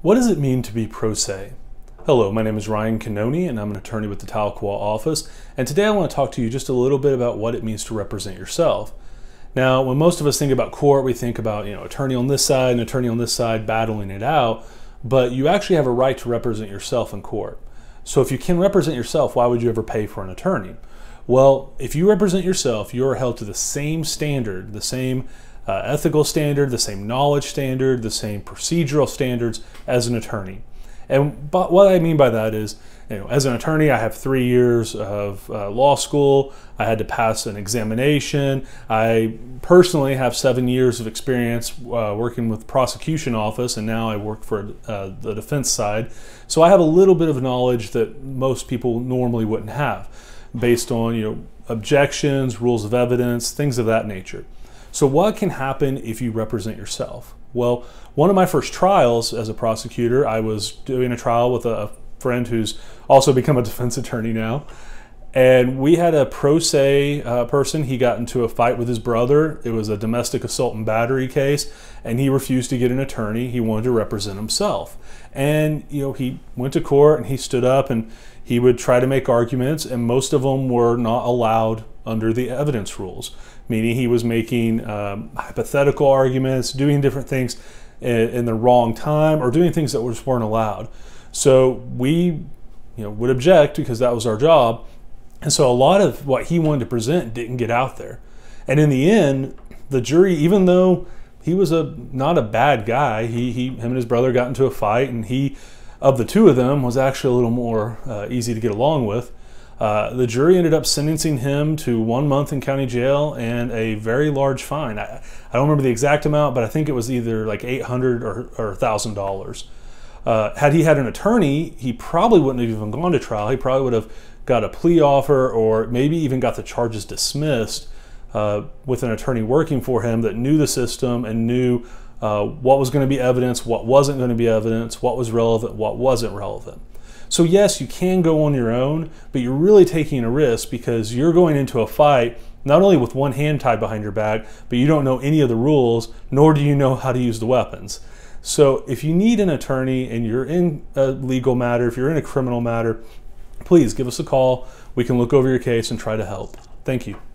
What does it mean to be pro se? Hello, my name is Ryan Cannonie and I'm an attorney with the Tahlequah office. And today I want to talk to you just a little bit about what it means to represent yourself. Now, when most of us think about court, we think about, you know, attorney on this side and attorney on this side battling it out, but you actually have a right to represent yourself in court. So if you can represent yourself, why would you ever pay for an attorney? Well, if you represent yourself, you are held to the same standard, the same uh, ethical standard, the same knowledge standard, the same procedural standards as an attorney. And but what I mean by that is, you know, as an attorney, I have three years of uh, law school. I had to pass an examination. I personally have seven years of experience uh, working with prosecution office, and now I work for uh, the defense side. So I have a little bit of knowledge that most people normally wouldn't have, based on you know objections, rules of evidence, things of that nature. So, what can happen if you represent yourself? Well, one of my first trials as a prosecutor, I was doing a trial with a friend who's also become a defense attorney now. And we had a pro se uh, person. He got into a fight with his brother. It was a domestic assault and battery case, and he refused to get an attorney. He wanted to represent himself. And, you know, he went to court and he stood up and he would try to make arguments, and most of them were not allowed under the evidence rules, meaning he was making um, hypothetical arguments, doing different things in, in, the wrong time, or doing things that just weren't allowed. So we, you know, would object because that was our job, and so a lot of what he wanted to present didn't get out there. And in the end, the jury, even though he was a not a bad guy, he, he him and his brother got into a fight, and he of the two of them was actually a little more uh, easy to get along with. Uh, the jury ended up sentencing him to one month in county jail and a very large fine. I, I don't remember the exact amount, but I think it was either like 800 or, or $1,000. Uh, had he had an attorney, he probably wouldn't have even gone to trial. He probably would have got a plea offer or maybe even got the charges dismissed uh, with an attorney working for him that knew the system and knew uh, what was going to be evidence, what wasn't going to be evidence, what was relevant, what wasn't relevant. So, yes, you can go on your own, but you're really taking a risk because you're going into a fight not only with one hand tied behind your back, but you don't know any of the rules, nor do you know how to use the weapons. So, if you need an attorney and you're in a legal matter, if you're in a criminal matter, please give us a call. We can look over your case and try to help. Thank you.